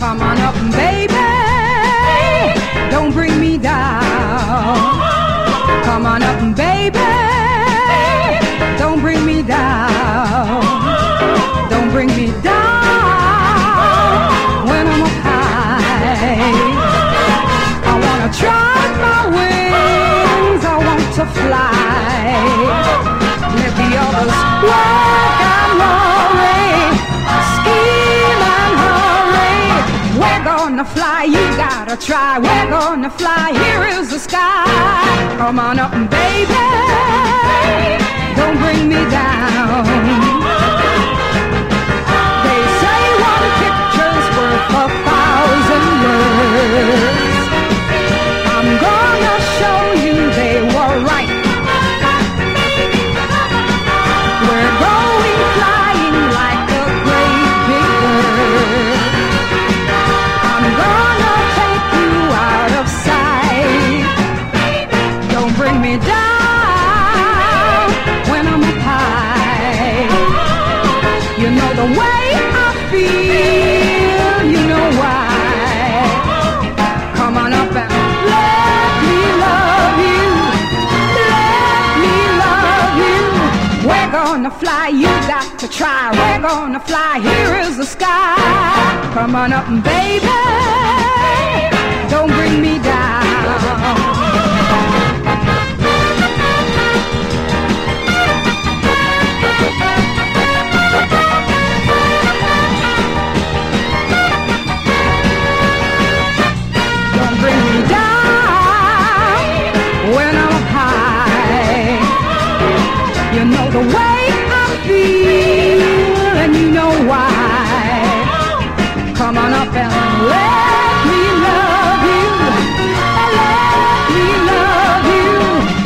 Come on up, baby. Don't bring me down. Come on up, baby. Don't bring me down. Gonna fly. You gotta try. We're gonna fly. Here is the sky. Come on up, baby. Don't bring me down. The way I feel, you know why. Come on up and let me love you. Let me love you. We're gonna fly, you got to try. We're gonna fly, here is the sky. Come on up, baby. Don't bring me down. The way I feel, and you know why. Come on up and let me love you. Let me love you.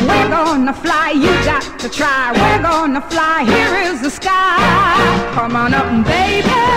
We're gonna fly, you got to try. We're gonna fly, here is the sky. Come on up, and baby.